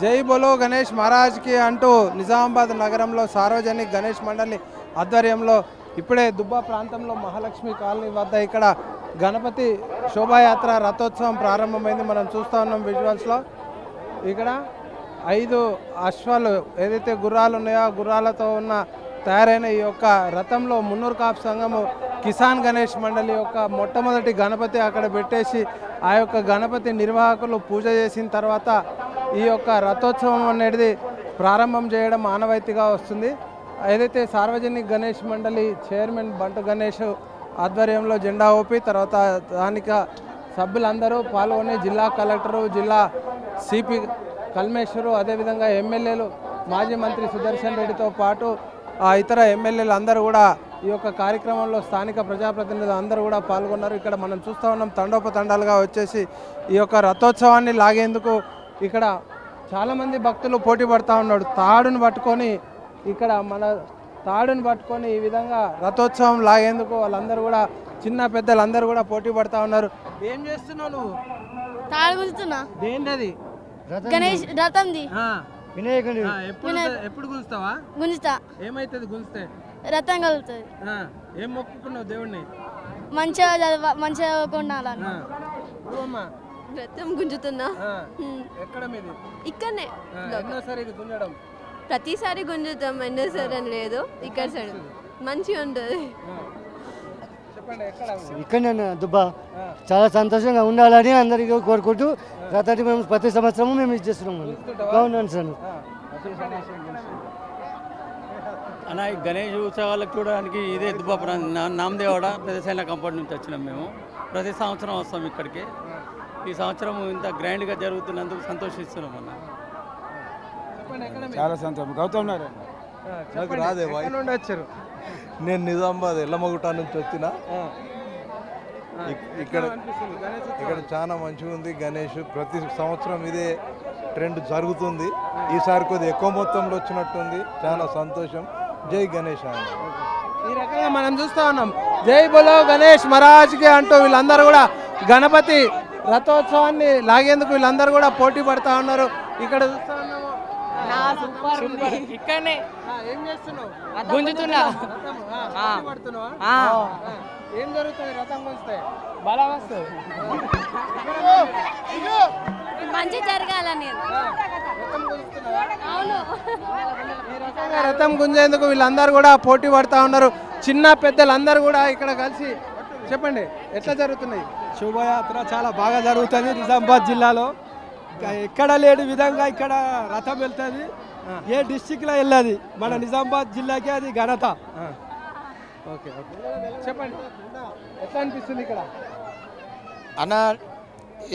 జై బోలో గణేష్ మహారాజ్కి అంటూ నిజామాబాద్ నగరంలో సార్వజనిక్ గణేష్ మండలి ఆధ్వర్యంలో ఇప్పుడే దుబ్బా ప్రాంతంలో మహాలక్ష్మి కాలనీ వద్ద ఇక్కడ గణపతి శోభాయాత్ర రథోత్సవం ప్రారంభమైంది. మనం చూస్తూ ఉన్నాం విజువల్స్లో. ఇక్కడ ఐదు అశ్వాలు ఏదైతే గుర్రాలు ఉన్నాయో ఆ గుర్రాలతో ఉన్న తయారైన ఈ యొక్క రథంలో మున్నూరు కాపు సంఘము కిసాన్ గణేష్ మండలి యొక్క మొట్టమొదటి గణపతి అక్కడ పెట్టేసి ఆ యొక్క గణపతి నిర్వాహకులు పూజ చేసిన తర్వాత ఈ యొక్క రథోత్సవం అనేది ప్రారంభం చేయడం ఆనవాయితీగా వస్తుంది. ఏదైతే సార్వజనిక గణేష్ మండలి చైర్మన్ బంటు గణేష్ ఆధ్వర్యంలో జెండా ఊపి తర్వాత స్థానిక సభ్యులందరూ పాల్గొని జిల్లా కలెక్టరు జిల్లా సిపి కల్మేశ్వరు అదేవిధంగా ఎమ్మెల్యేలు మాజీ మంత్రి సుదర్శన్ రెడ్డితో పాటు ఆ ఇతర ఎమ్మెల్యేలు అందరూ కూడా ఈ యొక్క కార్యక్రమంలో స్థానిక ప్రజాప్రతినిధులు అందరూ కూడా పాల్గొన్నారు. ఇక్కడ మనం చూస్తూ ఉన్నాం తండోపతండాలుగా వచ్చేసి ఈ యొక్క రథోత్సవాన్ని లాగేందుకు ఇక్కడ చాలామంది భక్తులు పోటీ పడుతూ ఉన్నాడు. తాడును పట్టుకొని ఇక్కడ మన తాడును పట్టుకొని ఈ విధంగా రథోత్సవం లాగేందుకు వాళ్ళందరూ కూడా చిన్న పెద్దలు అందరూ కూడా పోటీ పడుతూ ఉన్నారు. ఏం చేస్తున్నావు నువ్వు? తాడు గుంజుతున్నా? ఏంటది గణేష్ రథంది. వినాయకుడి ఎప్పుడు ఎప్పుడు గుంజుతావా? గుంజుతా. ఏమైతుంది గుంజితే? రథం కలుగుతుంది ఏం మొక్కుకున్నావు దేవుణ్ణి? మంచిగా చదవ మంచిగా కొనాలని రథం గుంజుతున్నా. ఎక్కడ మీది? ఇక్కడనే. ఎన్నోసారి గుంజడం? ప్రతిసారి గుంజుతాం ఎన్నోసారి అని లేదు. ఇక్కడ సైడ్ మంచిగా ఉంటుంది. ఆ. చెప్పండి ఎక్కడ ఇక్కడ నేను దుబ్బా. చాలా సంతోషంగా ఉండాలని అందరికీ కోరుకుంటూ రథాన్ని మేము ప్రతి సంవత్సరము మేము ఇది చేస్తున్నాము అవునండి సార్. అన్న ఈ గణేష్ ఉత్సవాలకు చూడడానికి ఇదే దుబ్బా నామదేవాడ పెద్దసైన కంపౌండ్ నుంచి వచ్చినాం మేము. ప్రతి సంవత్సరం వస్తాం ఇక్కడికి. ఈ సంవత్సరం ఇంత గ్రాండ్గా జరుగుతున్నందుకు సంతోషిస్తున్నాం అన్న? చాలా సంతోషం. గౌతమ్ నారాయణ రాదే నుండి వచ్చారు? నేను నిజామాబాద్ ఎల్లమగుట్ట నుంచి వచ్చిన. ఇక్- ఇక్కడ? ఇక్కడ చాలా మంచిగా ఉంది గణేష్. ప్రతి సంవత్సరం ఇదే ట్రెండ్ జరుగుతుంది. ఈసారి కొద్దిగా ఎక్కువ మొత్తంలో వచ్చినట్టుంది. చాలా సంతోషం. జై గణేష్ అన్న. ఈ రకంగా మనం చూస్తా ఉన్నాం. జై బోలో గణేష్ మహారాజ్కి అంటూ వీళ్ళందరూ కూడా గణపతి రథోత్సవాన్ని లాగేందుకు వీళ్ళందరూ కూడా పోటీ పడతా ఉన్నారు. ఇక్కడ చూస్తా ఉన్నాము ఇక్కడనే. ఆ, ఏం చేస్తున్నావు? గుంజుతున్నా. రథము, ఆ, పోటీ పడుతున్నావా? ఆ. ఆ, ఏం జరుగుతుంది రథం గుంజితే? బలం వస్తుంది. మంచి జరగాలని. రథం గుంజేందుకు వీళ్ళందరూ కూడా పోటీ పడతా ఉన్నారు. చిన్న పెద్దలు అందరూ కూడా ఇక్కడ కలిసి చెప్పండి ఎట్లా జరుగుతున్నాయి? శోభయాత్ర చాలా బాగా జరుగుతుంది నిజామాబాద్ జిల్లాలో. ఎక్కడ లేని విధంగా ఇక్కడ రథం వెళ్తుంది. ఏ డిస్టిక్లో వెళ్ళదు? మన నిజామాబాద్ జిల్లాకే అది ఘనత. Okay okay. చెప్పండి. ఎట్లా అనిపిస్తుంది ఇక్కడ? అన్న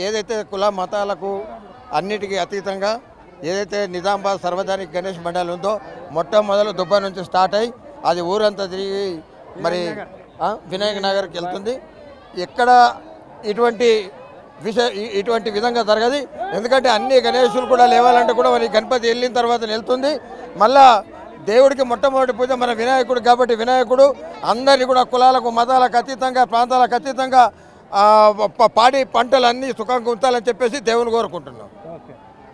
ఏదైతే కుల మతాలకు అన్నిటికీ అతీతంగా ఏదైతే నిజామాబాద్ సర్వజనిక గణేష్ మండలి ఉందో మొట్టమొదలు దుబ్బ నుంచి స్టార్ట్ అయ్యి అది ఊరంతా తిరిగి మరి వినాయక నగర్కి వెళ్తుంది. ఎక్కడ ఇటువంటి విషయ ఇటువంటి విధంగా జరగదు. ఎందుకంటే అన్ని గణేశులు కూడా లేవాలంటే కూడా మరి గణపతి వెళ్ళిన తర్వాత వెళ్తుంది. మళ్ళా దేవుడికి మొట్టమొదటి పూజ మన వినాయకుడు కాబట్టి వినాయకుడు అందరినీ కూడా కులాలకు మతాలకు అతీతంగా ప్రాంతాలకు అతీతంగా పాడి పంటలు అన్నీ సుఖంగా ఉంచాలని చెప్పేసి దేవుని కోరుకుంటున్నాం. ఓకే.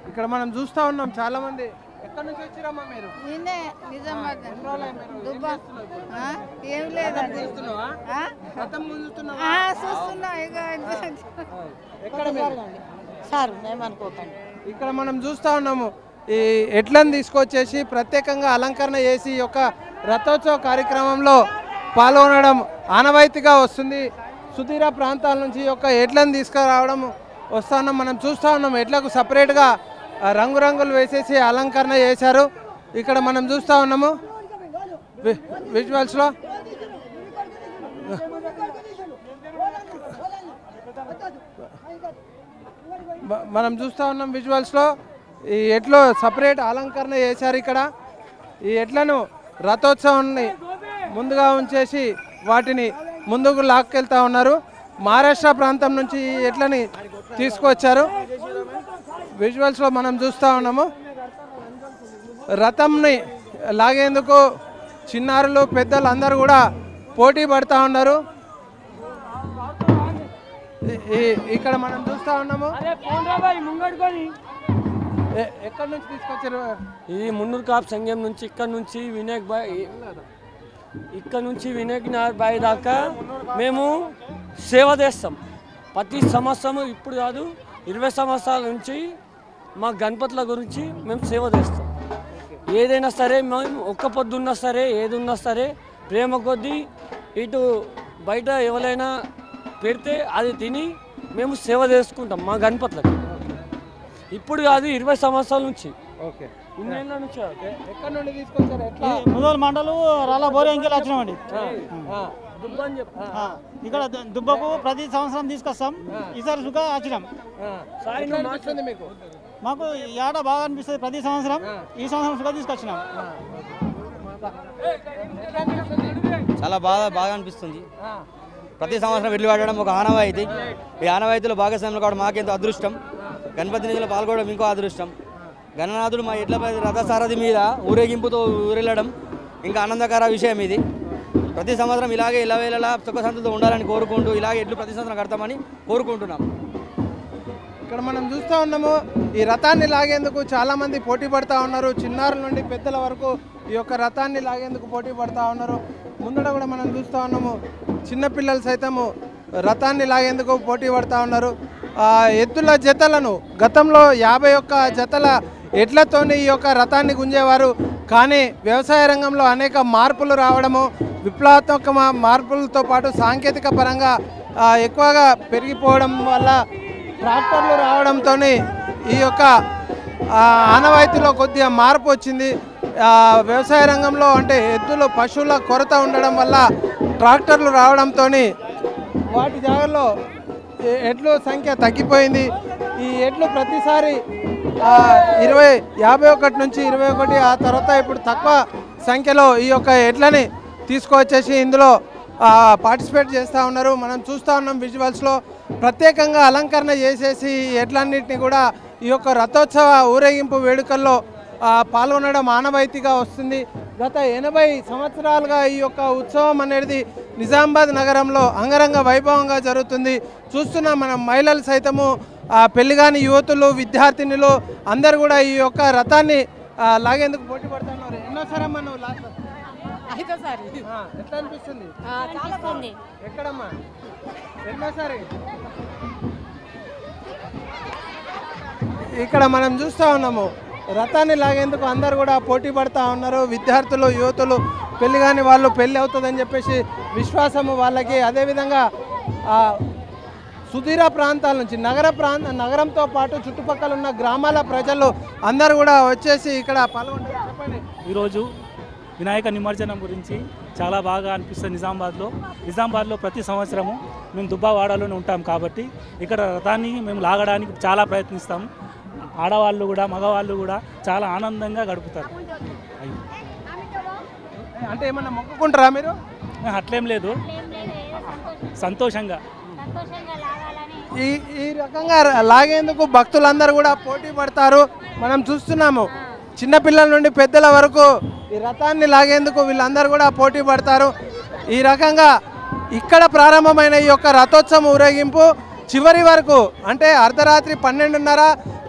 ఇక్కడ మనం చూస్తా ఉన్నాం చాలామంది ఎక్కడి నుంచి వచ్చిరమ్మా మీరు? నిన్నే నిజామాబాద్ దుబ్బా? ఏం లేదండి చూస్తున్నా ఎక్కడ? సార్ ఏమనుకోకండి ఇక్కడ మనం చూస్తా ఉన్నాము ఈ ఎడ్లను తీసుకొచ్చేసి ప్రత్యేకంగా అలంకరణ చేసి యొక్క రథోత్సవ కార్యక్రమంలో పాల్గొనడం ఆనవాయితీగా వస్తుంది. సుదీర ప్రాంతాల నుంచి యొక్క ఎడ్లను తీసుకురావడం వస్తా ఉన్నాం. మనం చూస్తూ ఉన్నాం ఎడ్లకు సపరేట్గా రంగురంగులు వేసేసి అలంకరణ చేశారు. ఇక్కడ మనం చూస్తూ ఉన్నాము. విజువల్స్లో. మనం చూస్తూ ఉన్నాం విజువల్స్లో. ఈ ఎడ్లు సపరేట్ అలంకరణ చేశారు ఇక్కడ. ఈ ఎడ్లను రథోత్సవాన్ని ముందుగా ఉంచేసి వాటిని ముందుకు లాక్కెళ్తా ఉన్నారు. మహారాష్ట్ర ప్రాంతం నుంచి ఈ ఎడ్లని తీసుకువచ్చారు విజువల్స్లో మనం చూస్తూ ఉన్నాము. రథంని లాగేందుకు చిన్నారులు పెద్దలు అందరూ కూడా పోటీ పడుతూ ఉన్నారు. ఇక్కడ మనం చూస్తూ ఉన్నాము. ఎక్కడి నుంచి తీసుకొచ్చారు? ఇది మున్నూరు కాప్ సంఘం నుంచి ఇక్కడ నుంచి వినాయక్ బాయ్ ఇక్కడ నుంచి వినాయక్ బాయ్ దాకా మేము సేవ చేస్తాం. ప్రతి సంవత్సరం ఇప్పుడు కాదు ఇరవై సంవత్సరాల నుంచి మా గణపతుల గురించి మేము సేవ చేస్తాం. ఏదైనా సరే మేము ఒక్క పొద్దున్నా సరే ఏది ఉన్నా సరే ప్రేమ కొద్దీ ఇటు బయట ఎవరైనా పెడితే అది తిని మేము సేవ చేసుకుంటాం మా గణపతులకు. ఇప్పుడు కాదు ఇరవై సంవత్సరాల నుంచి. ఓకే. ఇన్నేళ్ళ నుంచి ఎక్కడి నుండి తీసుకొచ్చారు? ఎట్లా? ముదోల్ మండలు బోరేంకెళ్ళి వచ్చినామండి. ఇక్కడ దుబ్బకు ప్రతి సంవత్సరం తీసుకొస్తాం. ఈసారి సుగా వచ్చినాం. మీకు? మాకు ఈ ఆట బాగా అనిపిస్తుంది ప్రతి సంవత్సరం. ఈ సంవత్సరం సుగా తీసుకొచ్చినాం. చాలా బాగా బాగా అనిపిస్తుంది. ప్రతి సంవత్సరం వెళ్ళి వాడడం ఒక ఆనవాయితీ. ఈ ఆనవాయితీలో భాగస్వాములు కావడం మాకెంతో అదృష్టం. గణపతి నిధులు పాల్గొనడం ఇంకో అదృష్టం. గణనాథుడు మా ఎడ్లపై రథసారథి మీద ఊరేగింపుతో ఊరెళ్ళడం ఇంకా ఆనందకర విషయం ఇది. ప్రతి సంవత్సరం ఇలాగే ఇలా వేళలా సుఖ సంతతో ఉండాలని కోరుకుంటూ ఇలాగే ఎడ్లు ప్రతి సంవత్సరం కడతామని కోరుకుంటున్నాం. ఇక్కడ మనం చూస్తూ ఉన్నాము ఈ రథాన్ని లాగేందుకు చాలా మంది పోటీ పడతా ఉన్నారు. చిన్నారుల నుండి పెద్దల వరకు ఈ యొక్క రథాన్ని లాగేందుకు పోటీ పడతా ఉన్నారు. ముందర కూడా మనం చూస్తూ ఉన్నాము చిన్నపిల్లలు సైతము రథాన్ని లాగేందుకు పోటీ పడతా ఉన్నారు. ఎత్తుల ఎద్దుల జతలను గతంలో యాభై ఒక్క జతల ఎడ్లతోని ఈ యొక్క రథాన్ని గుంజేవారు. కానీ వ్యవసాయ రంగంలో అనేక మార్పులు రావడము విప్లవాత్మక మార్పులతో పాటు సాంకేతిక పరంగా ఎక్కువగా పెరిగిపోవడం వల్ల ట్రాక్టర్లు రావడంతో ఈ యొక్క ఆనవాయితీలో కొద్దిగా మార్పు వచ్చింది. వ్యవసాయ రంగంలో అంటే ఎద్దులు పశువుల కొరత ఉండడం వల్ల ట్రాక్టర్లు రావడంతో వాటి జాగాల్లో ఎడ్ల సంఖ్య తగ్గిపోయింది. ఈ ఎడ్లు ప్రతిసారి ఇరవై యాభై ఒకటి నుంచి ఇరవై ఒకటి ఆ తర్వాత ఇప్పుడు తక్కువ సంఖ్యలో ఈ యొక్క ఎడ్లని తీసుకువచ్చేసి ఇందులో పార్టిసిపేట్ చేస్తూ ఉన్నారు. మనం చూస్తూ ఉన్నాం విజువల్స్లో. ప్రత్యేకంగా అలంకరణ చేసేసి ఎడ్లన్నింటినీ కూడా ఈ యొక్క రథోత్సవ ఊరేగింపు వేడుకల్లో పాల్గొనడం ఆనవాయితీగా వస్తుంది. గత ఎనభై సంవత్సరాలుగా ఈ యొక్క ఉత్సవం అనేది నిజామాబాద్ నగరంలో అంగరంగ వైభవంగా జరుగుతుంది. చూస్తున్న మన మహిళలు సైతము పెళ్ళిగాని యువతులు విద్యార్థినులు అందరు కూడా ఈ యొక్క రథాన్ని లాగేందుకు పోటీ పడుతున్నారు. ఎన్నోసారమ్మా నువ్వు లాస్ట్? ఎట్లా అనిపిస్తుంది? ఎక్కడమ్మా? ఎన్నోసారి ఇక్కడ మనం చూస్తూ ఉన్నాము రథాన్ని లాగేందుకు అందరు కూడా పోటీ పడతా ఉన్నారు. విద్యార్థులు యువతులు పెళ్ళి కాని వాళ్ళు పెళ్ళి అవుతుందని చెప్పేసి విశ్వాసము వాళ్ళకి. అదేవిధంగా సుధీర ప్రాంతాల నుంచి నగర ప్రాంత నగరంతో పాటు చుట్టుపక్కల ఉన్న గ్రామాల ప్రజలు అందరూ కూడా వచ్చేసి ఇక్కడ పాల్గొంటారు. చెప్పండి. ఈరోజు వినాయక నిమజ్జనం గురించి చాలా బాగా అనిపిస్తుంది నిజామాబాద్లో. నిజామాబాద్లో ప్రతి సంవత్సరము మేము దుబ్బావాడలోనే ఉంటాం కాబట్టి ఇక్కడ రథాన్ని మేము లాగడానికి చాలా ప్రయత్నిస్తాం. ఆడవాళ్ళు కూడా మగవాళ్ళు కూడా చాలా ఆనందంగా గడుపుతారు. అంటే ఏమన్నా మొక్కుకుంటారా మీరు? అట్లేం లేదు. సంతోషంగా. ఈ ఈ రకంగా లాగేందుకు భక్తులందరూ కూడా పోటీ పడతారు. మనం చూస్తున్నాము. చిన్నపిల్లల నుండి పెద్దల వరకు ఈ రథాన్ని లాగేందుకు వీళ్ళందరూ కూడా పోటీ పడతారు. ఈ రకంగా ఇక్కడ ప్రారంభమైన ఈ యొక్క రథోత్సవం ఊరేగింపు చివరి వరకు అంటే అర్ధరాత్రి పన్నెండున్నర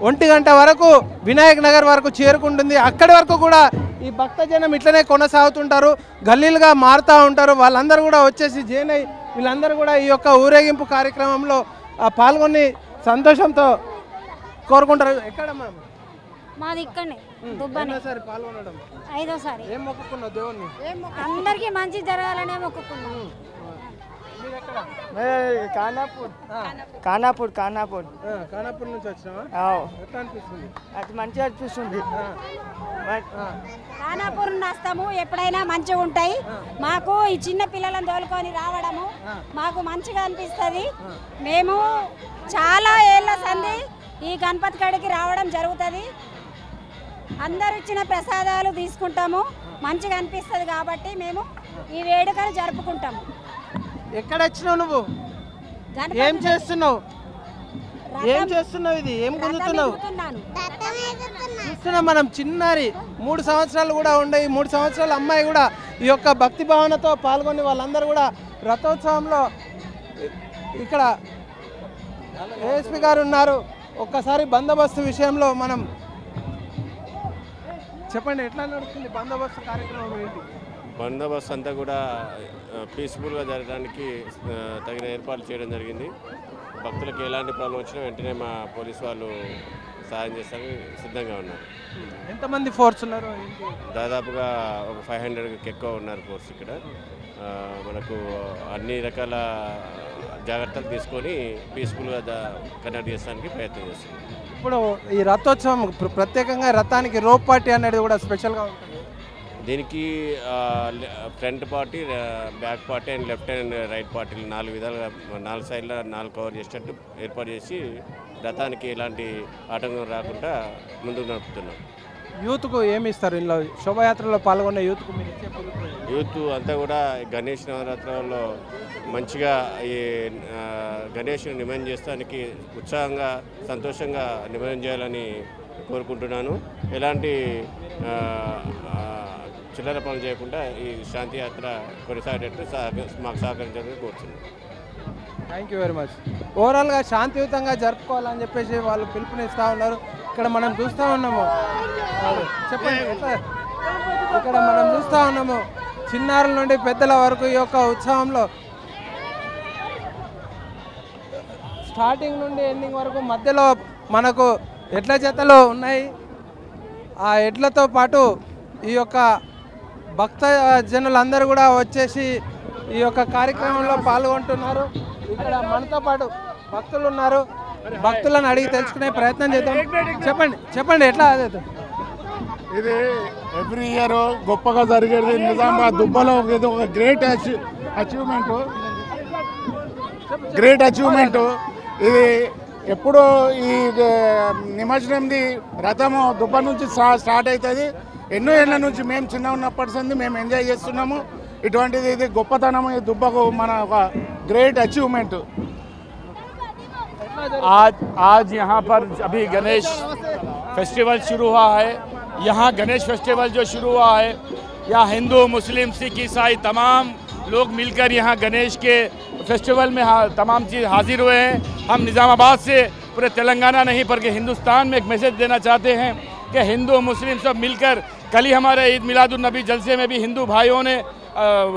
ఒంటి గంట వరకు వినాయక్ నగర్ వరకు చేరుకుంటుంది. అక్కడి వరకు కూడా ఈ భక్తజనం ఇట్లనే కొనసాగుతుంటారు. గల్లీలుగా మారుతూ ఉంటారు. వాళ్ళందరూ కూడా వచ్చేసి జైన్ అయి వీళ్ళందరూ కూడా ఈ యొక్క ఊరేగింపు కార్యక్రమంలో ఆ, పాల్గొని సంతోషంతో కోరుకుంటారు. ఎక్కడ మాది ఇక్కడనే దుబ్బనే. ఐదోసారి. ఏం మొక్కుకున్నావు దేవుణ్ణి? అందరికీ మంచి జరగాలనే మొక్కుకున్నాం. కానాపూర్. కానాపూర్. కానాపూర్ కానాపూర్. నుంచి అనిపిస్తుంది అది మంచిగా అనిపిస్తుంది. ఖానాపూర్ నుండి వస్తాము ఎప్పుడైనా మంచిగా ఉంటాయి. మాకు ఈ చిన్న పిల్లలను తోలుకొని రావడము మాకు మంచిగా అనిపిస్తుంది. మేము చాలా ఏళ్ళ సంది ఈ గణపతి కాడికి రావడం జరుగుతుంది. అందరు ఇచ్చిన ప్రసాదాలు తీసుకుంటాము. మంచిగా అనిపిస్తుంది కాబట్టి మేము ఈ వేడుకను జరుపుకుంటాము. ఎక్కడ వచ్చినావు నువ్వు ఏం చేస్తున్నావు? ఏం చేస్తున్నావు ఇది? ఏం ఎక్కుతున్నాను. చూస్తున్నాం మనం చిన్నారి. మూడు సంవత్సరాలు కూడా ఉండే మూడు సంవత్సరాల అమ్మాయి కూడా ఈ యొక్క భక్తి భావనతో పాల్గొని వాళ్ళందరూ కూడా రథోత్సవంలో ఇక్కడ ఏఎస్పి గారు ఉన్నారు. ఒక్కసారి బందోబస్తు విషయంలో మనం చెప్పండి ఎట్లా నడుస్తుంది బందోబస్తు కార్యక్రమం ఏంటి? బందోబస్తు అంతా కూడా పీస్ఫుల్గా జరగడానికి తగిన ఏర్పాట్లు చేయడం జరిగింది. భక్తులకు ఎలాంటి ప్రాబ్లం వచ్చినా వెంటనే మా పోలీస్ వాళ్ళు సహాయం చేస్తానికి సిద్ధంగా ఉన్నారు. ఎంతమంది ఫోర్స్ ఉన్నారు? దాదాపుగా ఒక ఫైవ్ హండ్రెడ్కి ఎక్కువ ఉన్నారు ఫోర్స్ ఇక్కడ. మనకు అన్ని రకాల జాగ్రత్తలు తీసుకొని పీస్ఫుల్గా కండక్ట్ చేయడానికి ప్రయత్నం చేస్తున్నాం. ఇప్పుడు ఈ రథోత్సవం ప్ర- ప్రత్యేకంగా రథానికి రోప్ పార్టీ అనేది కూడా స్పెషల్గా ఉంటుంది. దీనికి front party back party and left and right పార్టీలు నాలుగు విధాలుగా నాలుగు సైడ్ల నాలుగు కవర్ చేసేటట్టు ఏర్పాటు చేసి రథానికి ఎలాంటి ఆటంకం రాకుండా ముందుకు నడుపుతున్నాం. యూత్కు ఏమి ఇస్తారు? ఇందులో శోభాయాత్రలో పాల్గొన్న యూత్కు మీరు యూత్ అంతా కూడా గణేష్ నవరాత్రులలో మంచిగా ఈ గణేష్ని నిమజ్జనం చేస్తానికి ఉత్సాహంగా సంతోషంగా నిమజ్జనం చేయాలని కోరుకుంటున్నాను. ఎలాంటి చిల్లర పనులు చేయకుండా ఈ శాంతి యాత్ర కొనసాగేటట్టు సహక మాకు సహకరించాలని కోరుతున్నాను థ్యాంక్ యూ వెరీ మచ్ ఓవరాల్గా శాంతియుతంగా జరుపుకోవాలని చెప్పేసి వాళ్ళు పిలుపునిస్తూ ఉన్నారు. ఇక్కడ మనం చూస్తూ ఉన్నాము. చెప్పండి ఇక్కడ మనం చూస్తూ ఉన్నాము. చిన్నారుల నుండి పెద్దల వరకు ఈ యొక్క ఉత్సవంలో స్టార్టింగ్ నుండి ఎండింగ్ వరకు మధ్యలో మనకు ఎడ్ల జతలు ఉన్నాయి. ఆ ఎడ్లతో పాటు ఈ యొక్క భక్త జనులందరూ కూడా వచ్చేసి ఈ యొక్క కార్యక్రమంలో పాల్గొంటున్నారు. ఇక్కడ మనతో పాటు భక్తులు ఉన్నారు. భక్తులను అడిగి తెలుసుకునే ప్రయత్నం చేద్దాం. చెప్పండి చెప్పండి ఎట్లా ఇది ఎవ్రీ ఇయర్ గొప్పగా జరిగేది నిజామాబాద్ దుబ్బలో ఇది ఒక great achieve achievement great achievement ఇది ఎప్పుడు ఈ గ- నిమజ్జనంది రథము దుబ్బ నుంచి స్టా- స్టార్ట్ అవుతుంది ఎన్నో ఏళ్ళ నుంచి మేము చిన్న ఉన్నప్పటి నుంచి మేము ఎంజాయ్ చేస్తున్నాము ఇటువంటిది ఇది గొప్పతనం ఈ దుబ్బకు మన ఒక గ్రేట్ అచీవ్మెంట్ आज आज यहाँ पर अभी गणेश फेस्टिवल शुरू हुआ है यहाँ गणेश फेस्टिवल जो शुरू हुआ है यहाँ हिंदू मुस्लिम सिख ईसाई तमाम लोग मिलकर यहाँ गणेश के फेस्टिवल में हा, तमाम चीज़ हाजिर हुए हैं। हम निज़ामाबाद से पूरे तेलंगाना नहीं बल्कि हिंदुस्तान में एक मैसेज देना चाहते हैं कि हिंदू मुस्लिम सब मिलकर कल ही हमारे ईद मिलादुलनबी जलसे में भी हिंदू भाइयों ने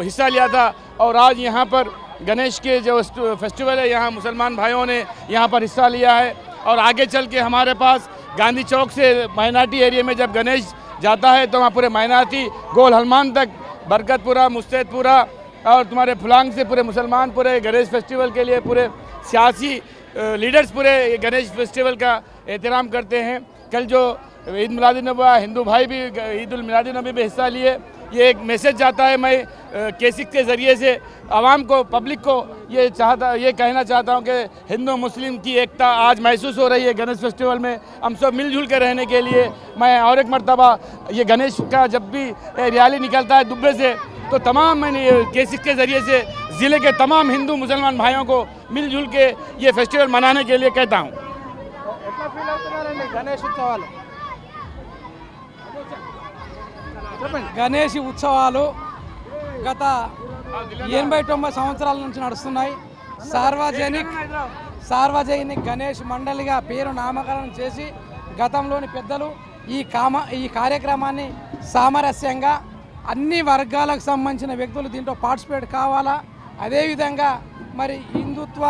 हिस्सा लिया था। और आज यहाँ पर गणेश के जो फेस्टिवल है यहाँ मुसलमान भाइयों ने यहाँ पर हिस्सा लिया है। और आगे चल के हमारे पास गांधी चौक से माइनाटी एरिया में जब गणेश जाता है तो वहाँ पूरे माइनाटी गोल हनुमान तक बरकतपुरा मुस्तैदपुरा और तुम्हारे फुलांग से पूरे मुसलमान, पूरे गणेश फेस्टिवल के लिए पूरे सियासी लीडर्स पूरे गणेश फेस्टिवल का एहतराम करते हैं। कल जो ईद मिलादुलनबी हिंदू भाई भी ईद मिलादुलनबी में हिस्सा लिए, ये एक मैसेज जाता है मैं केसिक के ज़रिए से आवाम को पब्लिक को ये चाहता, ये कहना चाहता हूँ कि हिंदू मुस्लिम की एकता आज महसूस हो रही है गणेश फेस्टिवल में, हम सब मिलजुल कर रहने के लिए। मैं और एक मरतबा, ये गणेश का जब भी रैली निकलता है दुबे से तो तमाम मैंने ये केसिक के ज़रिए से ज़िले के तमाम हिंदू मुसलमान भाइयों को मिलजुल के ये फेस्टिवल मनाने के लिए कहता हूँ ఎట్లా ఫీల్ అవుతున్నారండి గణేష్ ఉత్సవాలు గణేష్ ఉత్సవాలు గత ఎనభై తొంభై సంవత్సరాల నుంచి నడుస్తున్నాయి సార్వజనిక్ సార్వజనిక్ గణేష్ మండలిగా పేరు నామకరణం చేసి గతంలోని పెద్దలు ఈ కామ ఈ కార్యక్రమాన్ని సామరస్యంగా అన్ని వర్గాలకు సంబంధించిన వ్యక్తులు దీంట్లో పార్టిసిపేట్ కావాలా? అదేవిధంగా మరి హిందుత్వ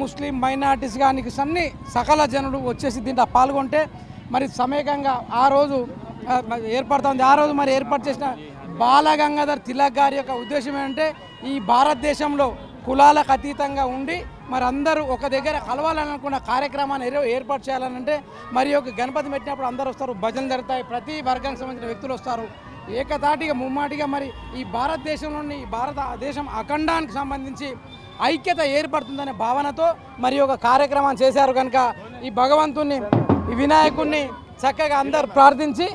ముస్లిం మైనార్టీస్ కానీ అన్ని సకల జనులు వచ్చేసి దీంట్లో పాల్గొంటే మరి సమేకంగా ఆ రోజు ఏర్పడుతుంది. ఆ రోజు మరి ఏర్పాటు చేసిన బాలగంగాధర్ తిలక్ గారి యొక్క ఉద్దేశం ఏంటంటే ఈ భారతదేశంలో కులాలకు అతీతంగా ఉండి మరి అందరూ ఒక దగ్గర కలవాలని అనుకున్న కార్యక్రమాన్ని ఏర్పాటు చేయాలనంటే మరి ఒక గణపతి పెట్టినప్పుడు అందరూ వస్తారు భజనలు జరుగుతాయి ప్రతి వర్గానికి సంబంధించిన వ్యక్తులు వస్తారు. ఏకతాటిగా ముమ్మాటిగా మరి ఈ భారతదేశంలోని ఈ భారతదేశం అఖండానికి సంబంధించి ఐక్యత ఏర్పడుతుందనే భావనతో మరి ఒక కార్యక్రమం చేశారు కనుక ఈ భగవంతుణ్ణి ఈ వినాయకుణ్ణి చక్కగా అందరు ప్రార్థించి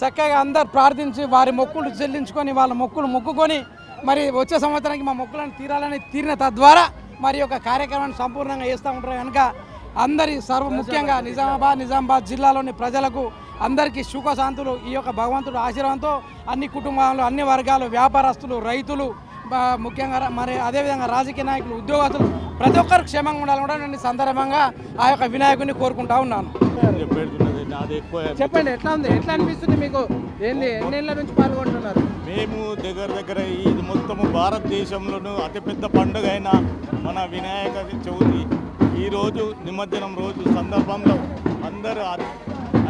చక్కగా అందరు ప్రార్థించి వారి మొక్కులు చెల్లించుకొని వాళ్ళ మొక్కులు మొక్కుకొని మరి వచ్చే సంవత్సరానికి మా మొక్కులను తీరాలని తీరిన తద్వారా మరి ఒక కార్యక్రమాన్ని సంపూర్ణంగా చేస్తూ ఉంటారు కనుక అందరి సర్వ ముఖ్యంగా నిజామాబాద్ నిజామాబాద్ జిల్లాలోని ప్రజలకు అందరికీ సుఖశాంతులు. ఈ యొక్క భగవంతుడు ఆశీర్వాదంతో అన్ని కుటుంబాలు అన్ని వర్గాలు వ్యాపారస్తులు రైతులు ముఖ్యంగా మరి అదేవిధంగా రాజకీయ నాయకులు ఉద్యోగస్తులు ప్రతి ఒక్కరు క్షేమంగా ఉండాలని కూడా నేను సందర్భంగా ఆ యొక్క వినాయకుడిని కోరుకుంటా ఉన్నాను. చెప్పండి ఎట్లా ఉంది? ఎట్లా అనిపిస్తుంది మీకు? ఏంది ఎన్నేళ్ళ నుంచి పాల్గొంటున్నారు? మేము దగ్గర దగ్గర ఇది మొత్తము భారతదేశంలోనూ అతిపెద్ద పండుగ అయిన మన వినాయక చవితి. ఈరోజు నిమజ్జనం రోజు సందర్భంలో అందరూ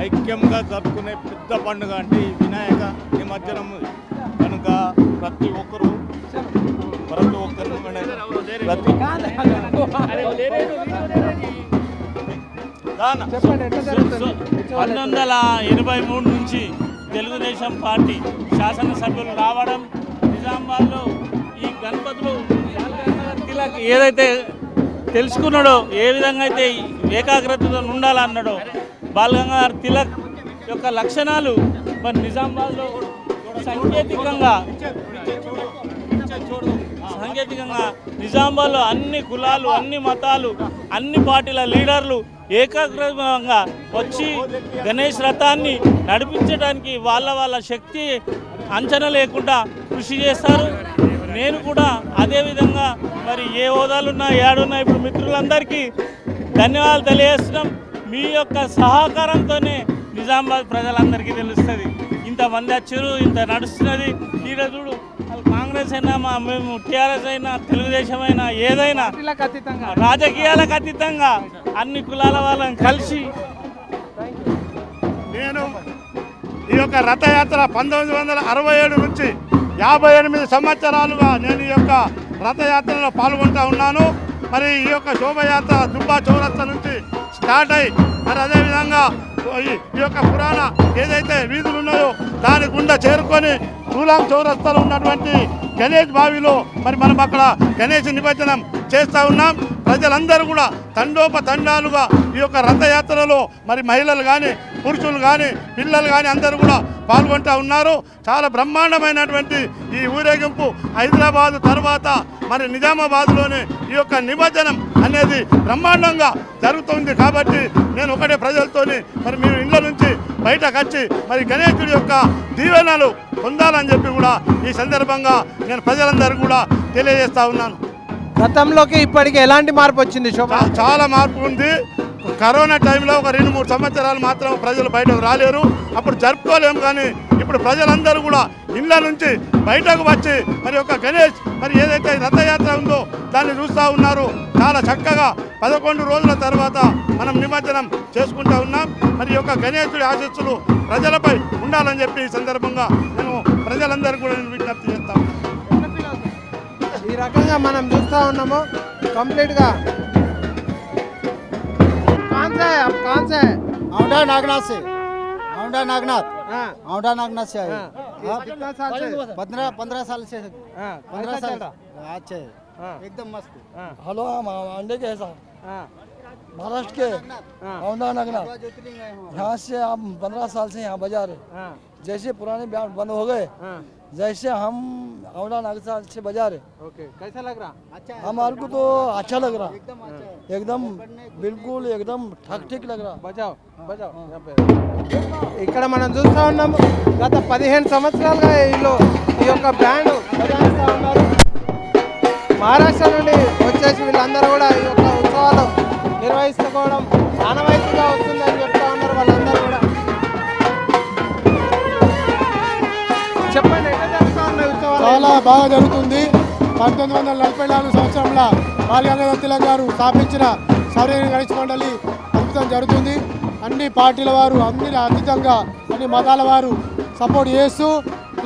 ఐక్యంగా జరుపుకునే పెద్ద పండుగ అంటే ఈ వినాయక నిమజ్జనం. కనుక ప్రతి ఒక్కరు ప్రతి ఒక్కరు ప్రతి పంతొమ్మిది వందల ఎనభై మూడు నుంచి తెలుగుదేశం పార్టీ శాసనసభ్యులు రావడం నిజామాబాద్లో ఈ గణపతులు తిలక్ ఏదైతే తెలుసుకున్నాడో ఏ విధంగా అయితే ఏకాగ్రతతో ఉండాలన్నాడో బాలగంగాధర్ తిలక్ యొక్క లక్షణాలు మరి నిజామాబాద్లో సాంకేతికంగా సాంకేతికంగా నిజామాబాద్లో అన్ని కులాలు అన్ని మతాలు అన్ని పార్టీల లీడర్లు ఏకాగ్రంగా వచ్చి గణేష్ రథాన్ని నడిపించడానికి వాళ్ళ వాళ్ళ శక్తి అంచనా లేకుండా కృషి చేస్తారు. నేను కూడా అదేవిధంగా మరి ఏ హోదాలున్నా ఏడున్నా ఇప్పుడు మిత్రులందరికీ ధన్యవాదాలు తెలియజేస్తున్నాం. మీ యొక్క సహకారంతోనే నిజామాబాద్ ప్రజలందరికీ తెలుస్తుంది. ఇంతమంది వచ్చారు ఇంత నడుస్తున్నది. ఈరోజు చూడు కాంగ్రెస్ అయినా మా మేము టీఆర్ఎస్ అయినా తెలుగుదేశం అయినా ఏదైనా రాజకీయాలకు అతీతంగా అన్ని కులాల వాళ్ళని కలిసి నేను ఈ యొక్క రథయాత్ర పంతొమ్మిది వందల అరవై ఏడు నుంచి యాభై ఎనిమిది సంవత్సరాలుగా నేను ఈ యొక్క రథయాత్రలో పాల్గొంటూ ఉన్నాను. మరి ఈ యొక్క శోభయాత్ర దుబ్బా చౌరస్తా నుంచి స్టార్ట్ అయ్యి. మరి అదేవిధంగా ఈ- ఈ యొక్క పురాణ ఏదైతే వీధులు ఉన్నాయో దాని గుండా చేరుకొని తూలాం చౌరస్తాలో ఉన్నటువంటి గణేష్ బావిలో మరి మనం అక్కడ గణేష్ నిమజ్జనం చేస్తూ ఉన్నాం. ప్రజలందరూ కూడా తండోపతండాలుగా ఈ యొక్క రథయాత్రలో మరి మహిళలు కానీ పురుషులు కానీ పిల్లలు కానీ అందరూ కూడా పాల్గొంటూ ఉన్నారు. చాలా బ్రహ్మాండమైనటువంటి ఈ ఊరేగింపు హైదరాబాదు తర్వాత మరి నిజామాబాద్లోని ఈ యొక్క నిమజ్జనం అనేది బ్రహ్మాండంగా జరుగుతుంది కాబట్టి నేను ఒకటే ప్రజలతోని మరి మీరు ఇళ్ళ నుంచి బయటకు వచ్చి మరి గణేశుడి యొక్క దీవెనలు పొందాలని చెప్పి కూడా ఈ సందర్భంగా నేను ప్రజలందరూ కూడా తెలియజేస్తా ఉన్నాను. గతంలోకి ఇప్పటికి ఎలాంటి మార్పు వచ్చింది చాలా మార్పు ఉంది. కరోనా టైంలో ఒక రెండు మూడు సంవత్సరాలు మాత్రం ప్రజలు బయటకు రాలేరు. అప్పుడు జరుపుకోలేము కానీ ఇప్పుడు ప్రజలందరూ కూడా ఇళ్ళ నుంచి బయటకు వచ్చి మరి ఒక గణేష్ మరి ఏదైతే రథయాత్ర ఉందో దాన్ని చూస్తూ ఉన్నారు. చాలా చక్కగా పదకొండు రోజుల తర్వాత మనం నిమజ్జనం చేసుకుంటూ ఉన్నాం. మరి యొక్క గణేశుడి ఆశీస్సులు ప్రజలపై ఉండాలని చెప్పి ఈ సందర్భంగా మేము ప్రజలందరూ కూడా నేను విజ్ఞప్తి చేస్తాం ఈ రకంగా మనం చూస్తూ ఉన్నాము. కంప్లీట్గా कौन सा है? आप कौन सा है? औंढा नागनाथ से। औंढा नागनाथ। हाँ। औंढा नागनाथ से आए। हाँ, कितना साल से? पंद्रह पंद्रह साल से। हाँ, पंद्रह कैसा साल चल रहा? अच्छा है। एकदम मस्त। हेलो हम अंडे के ऐसा हाँ। महाराष्ट्र के। औंधा नगनाथ। यहाँ से हम पंद्रह साल से यहाँ बाज़ार है। जैसे पुराने ब्याह बंद हो गए। जैसे हम औंधा नागनाथ से बाजार है ओके कैसा लग रहा अच्छा हमारे को तो अच्छा लग रहा एकदम बिल्कुल एकदम ठक ठीक लग रहा बजाओ बजाओ यहाँ पे ఇక్కడ మనం చూస్తా ఉన్నాము గత పదిహేను సంవత్సరాలుగా వీళ్ళు ఈ యొక్క బ్యాండ్ బజాయిస్తూ ఉన్నారు మహారాష్ట్ర నుండి వచ్చేసి వీళ్ళందరూ కూడా ఈ యొక్క ఉత్సవాలు నిర్వహించుకోవడం ఆనవాయితీగా వస్తుందని చెప్తా చాలా బాగా జరుగుతుంది. పంతొమ్మిది వందల నలభై నాలుగు సంవత్సరంలో బాలగంగాధర తిలక్ గారు స్థాపించిన సౌర్య గణేష్ మండలి అద్భుతం జరుగుతుంది. అన్ని పార్టీల వారు అన్ని అతీతంగా అన్ని మతాల వారు సపోర్ట్ చేస్తూ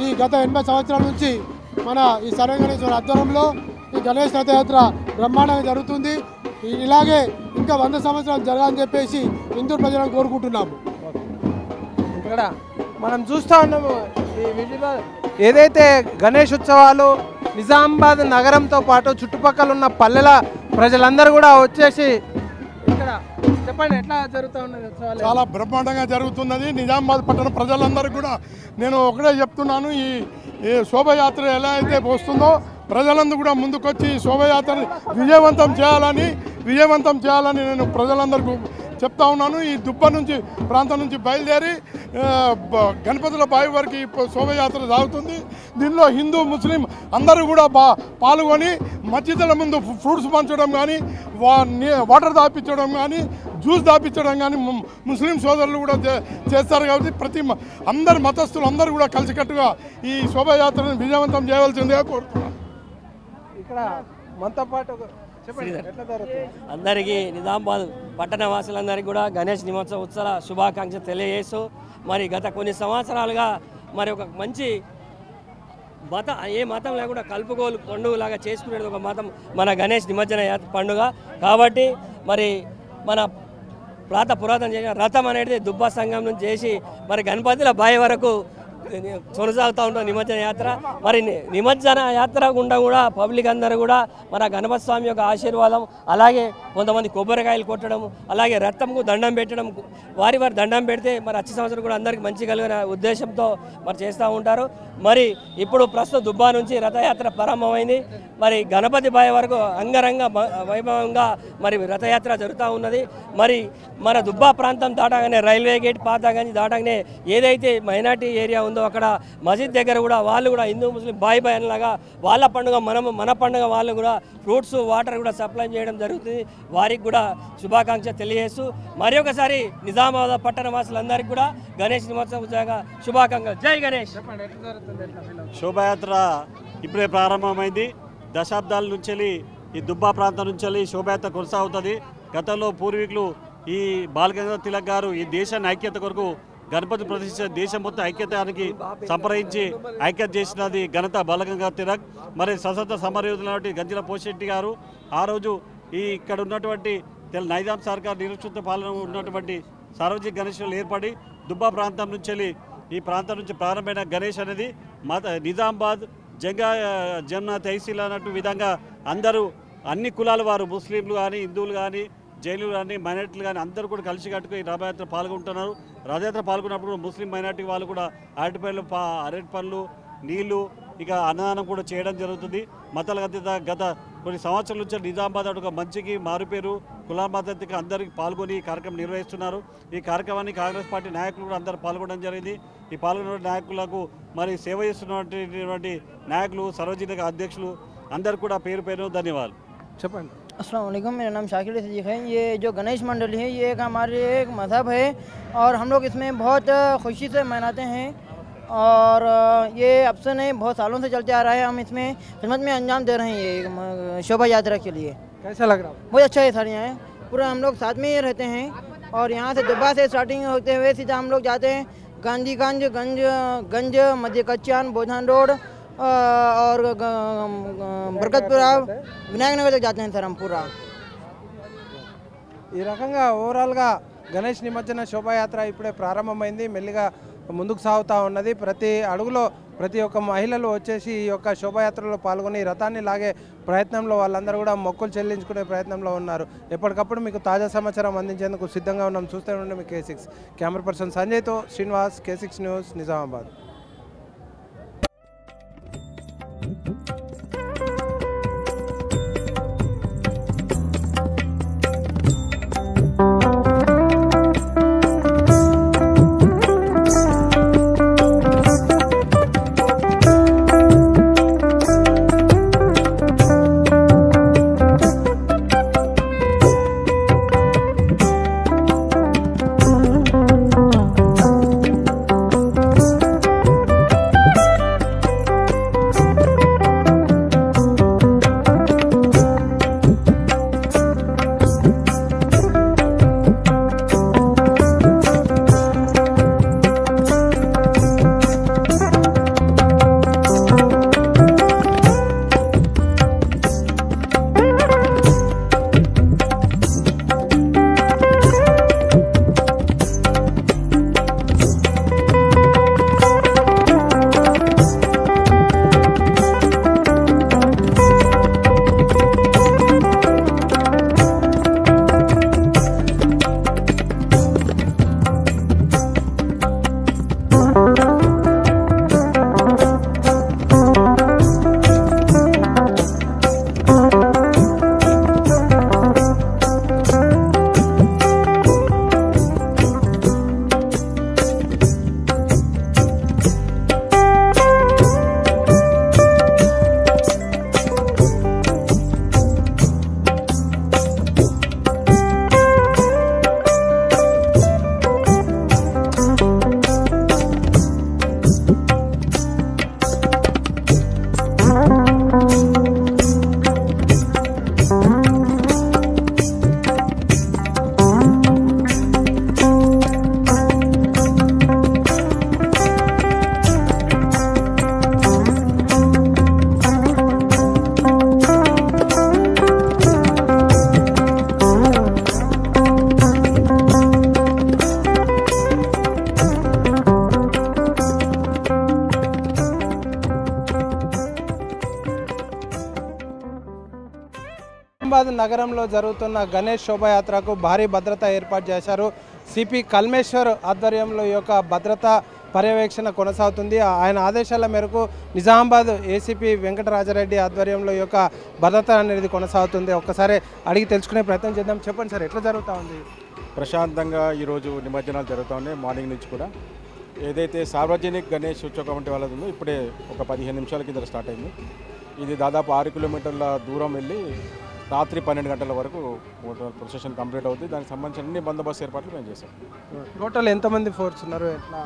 ఈ గత ఎనభై సంవత్సరాల నుంచి మన ఈ సర్వ గణేష్ ఆధ్వర్యంలో ఈ గణేష్ రథయాత్ర బ్రహ్మాండంగా జరుగుతుంది. ఇలాగే ఇంకా వంద సంవత్సరాలు జరగాలని చెప్పేసి హిందూ ప్రజలను కోరుకుంటున్నాము. ఇక్కడ మనం చూస్తూ ఉన్నాము ఈ విజయవాడ ఏదైతే గణేష్ ఉత్సవాలు నిజామాబాద్ నగరంతో పాటు చుట్టుపక్కల ఉన్న పల్లెల ప్రజలందరూ కూడా వచ్చేసి ఇక్కడ చెప్పండి ఎట్లా జరుగుతూ ఉన్నది ఉత్సవాలు? చాలా బ్రహ్మాండంగా జరుగుతున్నది. నిజామాబాద్ పట్టణ ప్రజలందరూ కూడా నేను ఒకటే చెప్తున్నాను ఈ ఈ శోభయాత్ర ఎలా అయితే వస్తుందో ప్రజలందరూ కూడా ముందుకొచ్చి ఈ శోభయాత్రని విజయవంతం చేయాలని విజయవంతం చేయాలని నేను ప్రజలందరికీ చెప్తా ఉన్నాను. ఈ దుబ్బ నుంచి ప్రాంతం నుంచి బయలుదేరి గణపతుల బావి వరకు ఈ శోభయాత్ర సాగుతుంది. దీనిలో హిందూ ముస్లిం అందరూ కూడా బా పాల్గొని మస్జిదుల ముందు ఫ్రూట్స్ పంచడం కానీ వా వాటర్ తాపించడం కానీ జ్యూస్ దాపించడం కానీ ము- ముస్లిం సోదరులు కూడా చే- చేస్తారు కాబట్టి ప్రతి అందరు మతస్థులు అందరూ కూడా కలిసికట్టుగా ఈ శోభయాత్రను విజయవంతం చేయవలసిందిగా కోరుతున్నాను. ఇక్కడ మనతో పాటు అందరికీ నిజామాబాద్ పట్టణ వాసులందరికీ కూడా గణేష్ నిమోత్సవ ఉత్సవ శుభాకాంక్షలు తెలియజేస్తూ మరి గత కొన్ని సంవత్సరాలుగా మరి ఒక మంచి మత ఏ మతం లేకుండా కలుపుకోలు పండుగలాగా చేసుకునేది ఒక మతం మన గణేష్ నిమజ్జన యాత్ర పండుగ. కాబట్టి మరి మన ప్రాత పురాతన చేసిన రథం అనేది దుబ్బ సంఘం నుంచి చేసి మరి గణపతిల బాయి వరకు కొనసాగుతూ ఉంటాం నిమజ్జన యాత్ర. మరి నిమజ్జన యాత్ర గుండా కూడా పబ్లిక్ అందరూ కూడా మన గణపతి స్వామి యొక్క ఆశీర్వాదం అలాగే కొంతమంది కొబ్బరికాయలు కొట్టడం అలాగే రక్తంకు దండం పెట్టడం వారి వారి దండం పెడితే మరి వచ్చే సంవత్సరం కూడా అందరికీ మంచి కలిగిన ఉద్దేశంతో మరి చేస్తూ ఉంటారు. మరి ఇప్పుడు ప్రస్తుతం దుబ్బా నుంచి రథయాత్ర ప్రారంభమైంది. మరి గణపతి బాయ్ వరకు అంగరంగ వైభవంగా మరి రథయాత్ర జరుగుతూ ఉన్నది. మరి మన దుబ్బా ప్రాంతం దాటగానే రైల్వే గేట్ పాతగానే దాటగానే ఏదైతే మైనార్టీ ఏరియా ఉందో అక్కడ మసీద్ దగ్గర కూడా వాళ్ళు కూడా హిందూ ముస్లిం బాయ్ బాయ్ లాగా వాళ్ళ పండుగ మనము మన పండుగ వాళ్ళు కూడా ఫ్రూట్స్ వాటర్ కూడా సప్లై చేయడం జరుగుతుంది. వారికి కూడా శుభాకాంక్ష తెలియజేస్తూ మరి ఒకసారి నిజామాబాద్ పట్టణ వాసులందరికీ కూడా గణేష్ నిమోత్సవం శుభాకాంక్షలు. జై గణేష్! శోభాయాత్ర ఇప్పుడే ప్రారంభమైంది. దశాబ్దాల నుంచి వెళ్ళి ఈ దుబ్బా ప్రాంతం నుంచి వెళ్ళి శోభాయాత్ర కొనసాగుతుంది. గతంలో పూర్వీకులు ఈ బాలగంగాధర తిలక్ గారు ఈ దేశాన్ని ఐక్యత కొరకు గణపతి ప్రతిష్ఠ దేశం మొత్తం ఐక్యతానికి సంప్రదించి ఐక్యత చేసినది ఘనత బాలగంగాధర తిలక్. మరి సశస్త్ర సమరయోధులైనటువంటి గంజిల పోషెట్టి గారు ఆ రోజు ఈ ఇక్కడ ఉన్నటువంటి నైజాం సర్కార్ నిరుచిత పాలన ఉన్నటువంటి సార్వజనిక గణేశ్వరులు ఏర్పడి దుబ్బా ప్రాంతం నుంచి వెళ్ళి ఈ ప్రాంతం నుంచి ప్రారంభమైన గణేష్ అనేది మత నిజామాబాద్ జంగా జమ్నా తహసీల్ అన్నట్టు విధంగా అందరూ అన్ని కులాల వారు ముస్లింలు కానీ హిందువులు కానీ జైనులు కానీ మైనార్టీలు కానీ అందరూ కూడా కలిసి కట్టుకుని రథయాత్ర పాల్గొంటున్నారు. రథయాత్ర పాల్గొన్నప్పుడు ముస్లిం మైనార్టీ వాళ్ళు కూడా అరటి పనులు పా అరటి పనులు నీళ్ళు ఇక అన్నదానం కూడా చేయడం జరుగుతుంది మతాల అతీత గత కొన్ని సంవత్సరాల నుంచి నిజామాబాద్ ఒక మంచికి మారుపేరు కుల మద్దతుకి అందరికీ పాల్గొని ఈ కార్యక్రమం నిర్వహిస్తున్నారు ఈ కార్యక్రమాన్ని కాంగ్రెస్ పార్టీ నాయకులు కూడా అందరూ పాల్గొనడం జరిగింది ఈ పాల్గొన్న నాయకులకు మరి సేవ చేస్తున్నటువంటి నాయకులు సార్వజనిక అధ్యక్షులు అందరు కూడా పేరు పేరు ధన్యవాదాలు చెప్పండి अस्सलाम वालेकुम मेरा नाम शाकिर रसीक है ये जो गणेश मंडल है ये एक हमारे एक मज़हब है और हम लोग इसमें बहुत खुशी से मनाते हैं और ये अब से नहीं बहुत सालों से चलते आ रहा है हम इसमें खिदमत में अंजाम दे रहे हैं ये म- शोभा यात्रा के लिए कैसा लग रहा है बहुत अच्छा है सर यहाँ पूरा हम लोग साथ में ही रहते हैं और यहाँ से दुब्बा से स्टार्टिंग होते हुए सीधा हम लोग जाते हैं गांधीगंज गंज गंज मध्य कच्चान बोधान रोड अ, और ग- ग- बरकतपुरा विनायक नगर तक जाते हैं सर हम पूरा ఈ రకంగా ఓవరాల్గా గణేష్ నిమజ్జన శోభాయాత్ర ఇప్పుడే ప్రారంభమైంది మెల్లిగా ముందుకు సాగుతూ ఉన్నది. ప్రతి అడుగులో ప్రతి ఒక్క మహిళలు వచ్చేసి ఈ యొక్క శోభాయాత్రలో పాల్గొని ఈ రథాన్ని లాగే ప్రయత్నంలో వాళ్ళందరూ కూడా మొక్కులు చెల్లించుకునే ప్రయత్నంలో ఉన్నారు. ఎప్పటికప్పుడు మీకు తాజా సమాచారం అందించేందుకు సిద్ధంగా ఉన్నాం. చూస్తూ ఉండండి మీ K six camera person సంజయ్తో Srinivas K six news Nizamabad. నగరంలో జరుగుతున్న గణేష్ శోభాయాత్రకు భారీ భద్రత ఏర్పాటు చేశారు. సిపి కల్మేశ్వర్ ఆధ్వర్యంలో ఈ యొక్క భద్రత పర్యవేక్షణ కొనసాగుతుంది. ఆయన ఆదేశాల మేరకు నిజామాబాద్ ఏసీపీ వెంకటరాజారెడ్డి ఆధ్వర్యంలో ఈ యొక్క భద్రత అనేది కొనసాగుతుంది. ఒక్కసారి అడిగి తెలుసుకునే ప్రయత్నం చేద్దాం. చెప్పండి సార్ ఎట్లా జరుగుతూ ఉంది? ప్రశాంతంగా ఈరోజు నిమజ్జనాలు జరుగుతూ ఉన్నాయి మార్నింగ్ నుంచి కూడా. ఏదైతే సార్వజనిక గణేష్ ఉత్సవ కమిటీ వాళ్ళది ఉందో ఇప్పుడే ఒక పదిహేను నిమిషాల కింద స్టార్ట్ అయింది. ఇది దాదాపు ఆరు కిలోమీటర్ల దూరం వెళ్ళి రాత్రి పన్నెండు గంటల వరకు ప్రొసెషన్ కంప్లీట్ అవుతుంది దానికి సంబంధించిన అన్ని బందోబస్తు ఏర్పాట్లు మేము చేసాం టోటల్ ఎంతమంది ఫోర్స్ ఉన్నారు? ఎట్లా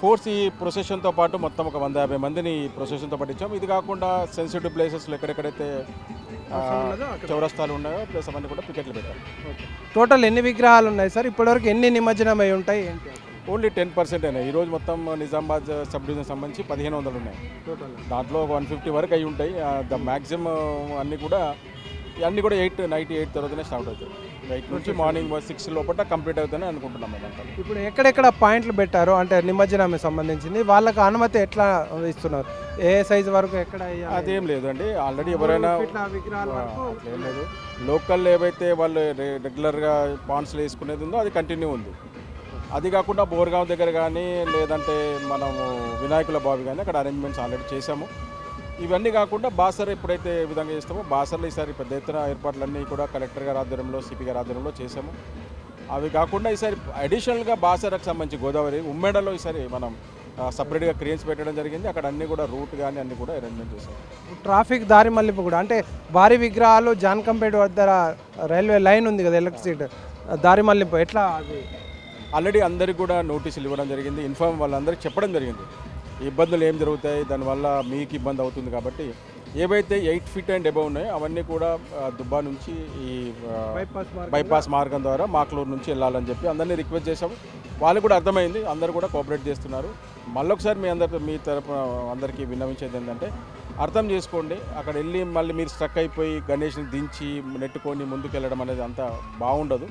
ఫోర్స్ ఈ ప్రొసెషన్తో పాటు మొత్తం ఒక వంద యాభై మందిని ఈ ప్రొసెషన్తో పాటు ఇచ్చాం. ఇది కాకుండా సెన్సిటివ్ ప్లేసెస్లో ఎక్కడెక్కడైతే చౌరస్తాలు ఉన్నాయో ప్లేస్ అవన్నీ కూడా పికెట్లు పెట్టాం. టోటల్ ఎన్ని విగ్రహాలు ఉన్నాయి సార్? ఇప్పటివరకు ఎన్ని నిమజ్జనం అయి ఉంటాయి ఓన్లీ టెన్ పర్సెంట్ అయినాయి. ఈరోజు మొత్తం నిజామాబాద్ సబ్ డివిజన్ సంబంధించి పదిహేను వందలు ఉన్నాయి. దాంట్లో ఒక వన్ ఫిఫ్టీ వరకు అయి ఉంటాయి. ద మ్యాక్సిమం అన్నీ కూడా అన్నీ కూడా ఎయిట్ నైట్ ఎయిట్ తర్వాతనే స్టార్ట్ అవుతాయి. ఎయిట్ నుంచి మార్నింగ్ సిక్స్ లోపల కంప్లీట్ అవుతుందని అనుకుంటున్నాం మేము అంతా. ఇప్పుడు ఎక్కడెక్కడ పాయింట్లు పెట్టారు? అంటే నిమజ్జనం సంబంధించి వాళ్ళకి అనుమతి ఎట్లా ఇస్తున్నారు? ఏ సైజు వరకు ఎక్కడ? అదేం లేదండి. ఆల్రెడీ ఎవరైనా అట్లా లేదు. లోకల్ ఏవైతే వాళ్ళు రెగ్యులర్గా పాండ్స్లో వేసుకునేది ఉందో అది కంటిన్యూ ఉంది. అది కాకుండా బోర్గాం దగ్గర కానీ లేదంటే మనము వినాయకుల బావి కానీ అక్కడ అరేంజ్మెంట్స్ ఆల్రెడీ చేశాము. ఇవన్నీ కాకుండా బాసర్ ఎప్పుడైతే ఏ విధంగా చేస్తామో బాసర్లో ఈసారి పెద్ద ఎత్తున ఏర్పాట్లన్నీ కూడా కలెక్టర్ గారి ఆధ్వర్యంలో సిపి గారి ఆధ్వర్యంలో చేశాము. అవి కాకుండా ఈసారి అడిషనల్గా బాసరకు సంబంధించి గోదావరి ఉమ్మేడలో ఈసారి మనం సపరేట్గా క్రేన్స్ పెట్టడం జరిగింది. అక్కడ అన్ని కూడా రూట్ కానీ అన్ని కూడా అరేంజ్మెంట్ చేశాం. ట్రాఫిక్ దారి మళ్ళింపు కూడా అంటే భారీ విగ్రహాలు జాన్కంపేట వద్ద రైల్వే లైన్ ఉంది కదా ఎలక్ట్రిసిటీ దారి మళ్ళింపు ఎట్లా అది? ఆల్రెడీ అందరికి కూడా నోటీసులు ఇవ్వడం జరిగింది. ఇన్ఫార్మ్ వాళ్ళందరికీ చెప్పడం జరిగింది. ఇబ్బందులు ఏం జరుగుతాయి దానివల్ల మీకు ఇబ్బంది అవుతుంది కాబట్టి ఏవైతే ఎయిట్ ఫీట్ అండ్ ఎబవ్ ఉన్నాయో అవన్నీ కూడా దుబ్బా నుంచి ఈ బైపాస్ మార్గం బైపాస్ మార్గం ద్వారా మాక్లూరు నుంచి వెళ్ళాలని చెప్పి అందరినీ రిక్వెస్ట్ చేశాము. వాళ్ళకు కూడా అర్థమైంది అందరూ కూడా కోఆపరేట్ చేస్తున్నారు. మళ్ళొకసారి మీ అందరి మీ తరపున అందరికీ విన్నవించేది ఏంటంటే అర్థం చేసుకోండి అక్కడ వెళ్ళి మళ్ళీ మీరు స్ట్రక్ అయిపోయి గణేష్ని దించి నెట్టుకొని ముందుకు వెళ్ళడం అనేది అంత బాగుండదు.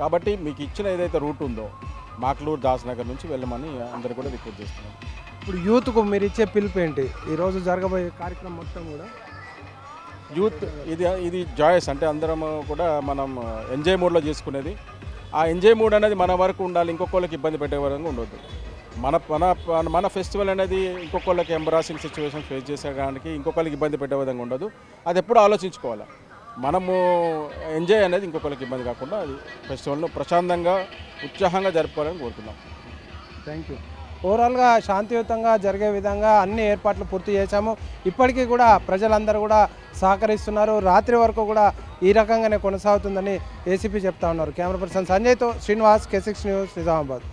కాబట్టి మీకు ఇచ్చిన ఏదైతే రూట్ ఉందో మాక్లూరు దాస్ నగర్ నుంచి వెళ్ళమని అందరూ కూడా రిక్వెస్ట్ చేస్తున్నాం ఇప్పుడు యూత్కు మీరు ఇచ్చే పిలుపు ఏంటి? ఈరోజు జరగబోయే కార్యక్రమం మొత్తం కూడా? యూత్ ఇది ఇది జాయస్ అంటే అందరం కూడా మనం ఎంజాయ్ మూడ్లో చేసుకునేది. ఆ ఎంజాయ్ మూడ్ అనేది మన వరకు ఉండాలి ఇంకొకళ్ళకి ఇబ్బంది పెట్టే విధంగా ఉండొద్దు. మన మన మన ఫెస్టివల్ అనేది ఇంకొకళ్ళకి ఎంబరాసింగ్ సిచ్యువేషన్ ఫేస్ చేసేదానికి ఇంకొకరికి ఇబ్బంది పెట్టే విధంగా ఉండదు. అది ఎప్పుడు ఆలోచించుకోవాలి. మనము ఎంజాయ్ అనేది ఇంకొకరికి ఇబ్బంది కాకుండా అది ఫెస్టివల్ను ప్రశాంతంగా ఉత్సాహంగా జరుపుకోవాలని కోరుతున్నాం. థ్యాంక్ యూ ఓవరాల్గా శాంతియుతంగా జరిగే విధంగా అన్ని ఏర్పాట్లు పూర్తి చేశాము. ఇప్పటికీ కూడా ప్రజలందరూ కూడా సహకరిస్తున్నారు. రాత్రి వరకు కూడా ఈ రకంగానే కొనసాగుతుందని ఏసీపీ చెప్తా ఉన్నారు. Camera person సంజయ్తో Srinivas K six news Nizamabad.